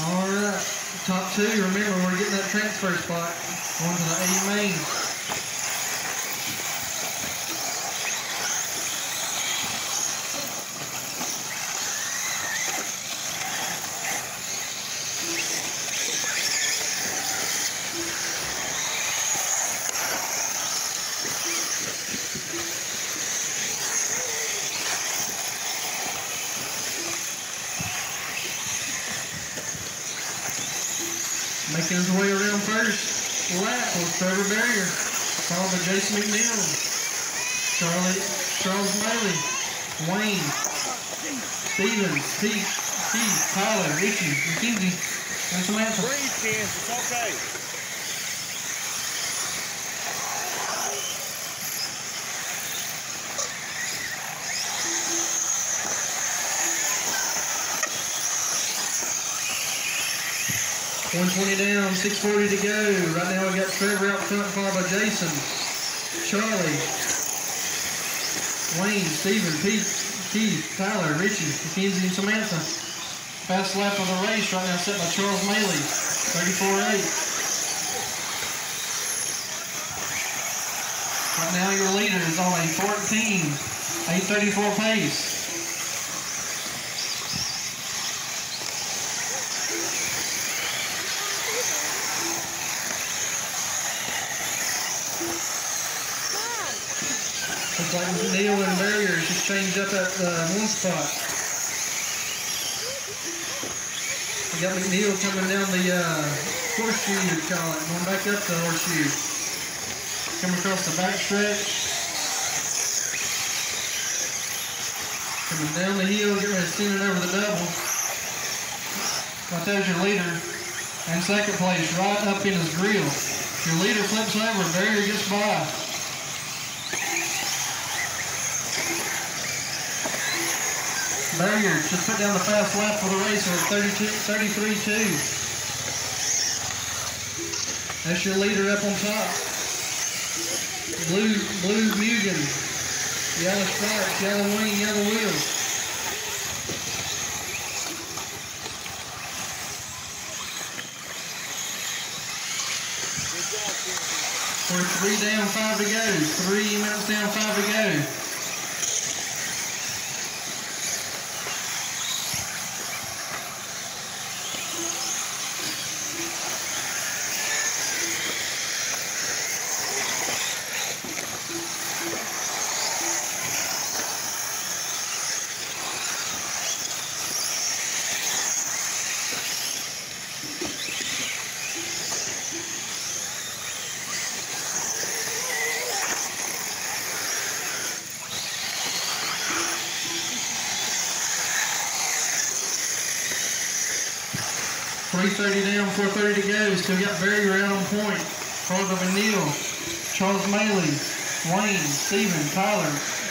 All right, top two. Remember, we're getting that transfer spot. Going to the A main. Making his way around first. Lap was Trevor Barrier, followed by Jason McNeil, Charlie, Charles Bailey, Wayne, Stevens, Pete, Keith, Tyler, Richie, McKenzie, and Samantha. Breathe, kids. It's okay. One twenty down, six forty to go. Right now we got Trevor out front, followed by Jason, Charlie, Wayne, Stephen, Pete, Keith, Tyler, Richie, Mackenzie, and Samantha. Fast lap of the race right now set by Charles Maley, 34-8. Right now your leader is on a 14, 834 pace. Neil and Barriers just changed up at uh, one spot. We got McNeil coming down the uh, horseshoe, you call it, going back up the horseshoe. Coming across the back stretch. Coming down the hill, getting ready to send it over the double. Right there's your leader. And second place, right up in his grill. Your leader flips over, Barrier gets by. Barrier just put down the fast lap for the race at 32, 33-2. That's your leader up on top. Blue, blue Mugen. Yellow stripes, yellow wing, yellow wheels. We're three down, five to go. Three minutes down, five to go. Three thirty down, four thirty to go. Still got Barrier out on point. Followed by Neil, Charles Maley, Wayne, Stephen, Tyler,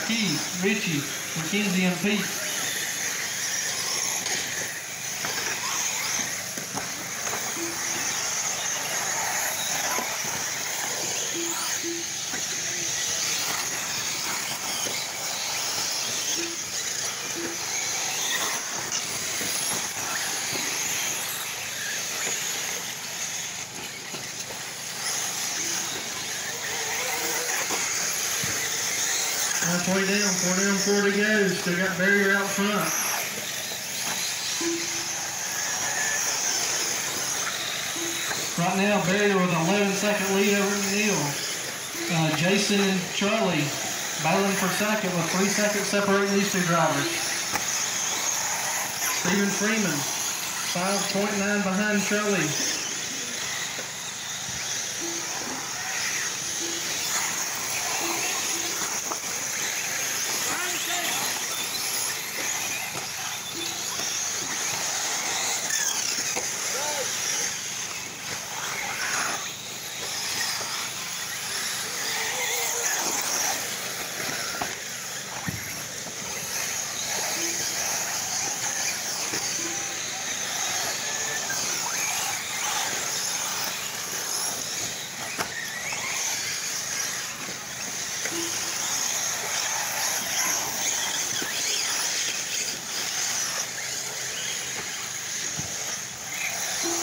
Keith, Richie, McKenzie, and Pete. Four to go. Still got Barrier out front. Right now, Barrier with an 11 second lead over Neil. Uh, Jason and Charlie battling for second with three seconds separating these two drivers. Stephen Freeman, 5.9 behind Charlie.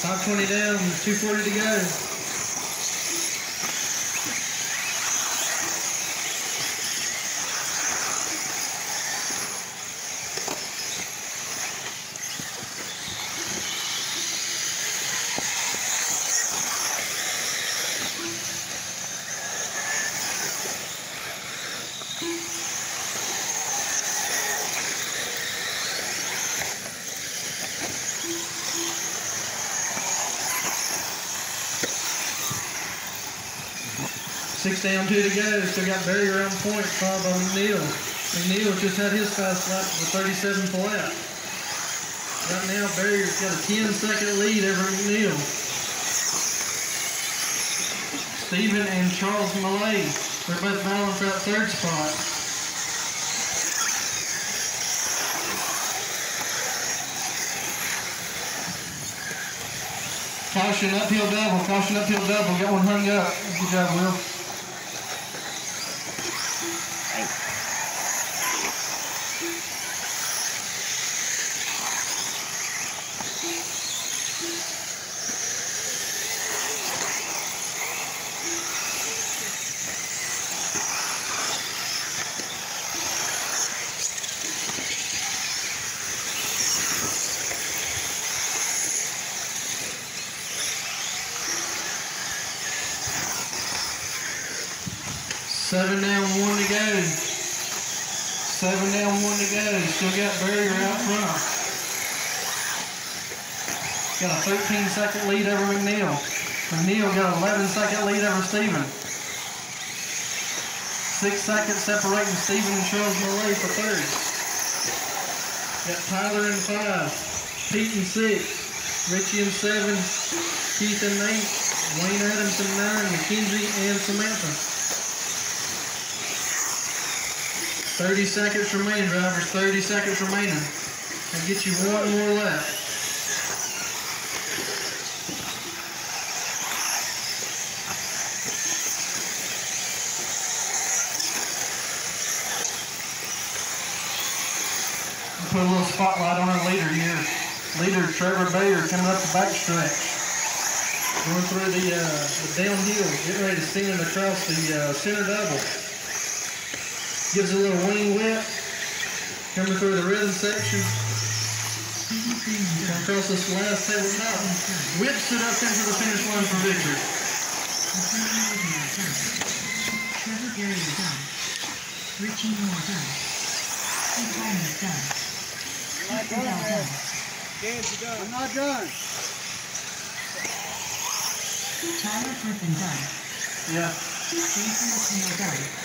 520 down, 240 to go. Six down, two to go. Still got Barrier on point, followed by McNeil. McNeil just had his fast lap for 37th lap. Right now, Barrier's got a 10 second lead over McNeil. Stephen and Charles Malay, they're both battling for that third spot. Caution, uphill double, caution, uphill double. Got one hung up. Good job, Will. Seven down, one to go. Seven down, one to go. Still got Barrier out front. Got a 13 second lead over McNeil. McNeil got 11 second lead over Steven. Six seconds separating Steven and Charles Malay for third. Got Tyler in five, Pete in six, Richie in seven, Keith in eight, Wayne Adams in nine, Mackenzie and Samantha. 30 seconds remaining, drivers. 30 seconds remaining. And get you one more left. Put a little spotlight on our leader here. Leader Trevor Bayer coming up the backstretch. Going through the, uh, the downhill, getting ready to send it across the uh, center double. Gives a little wing whip. Coming through the rhythm section. Come across this last tabletop. Whips it up into the finish line for victory. Trevor is done. Richie Moore done. Steve done. Pete Goodell done. I'm not done. Tyler Griffin done. Yeah. Jason McNeil done.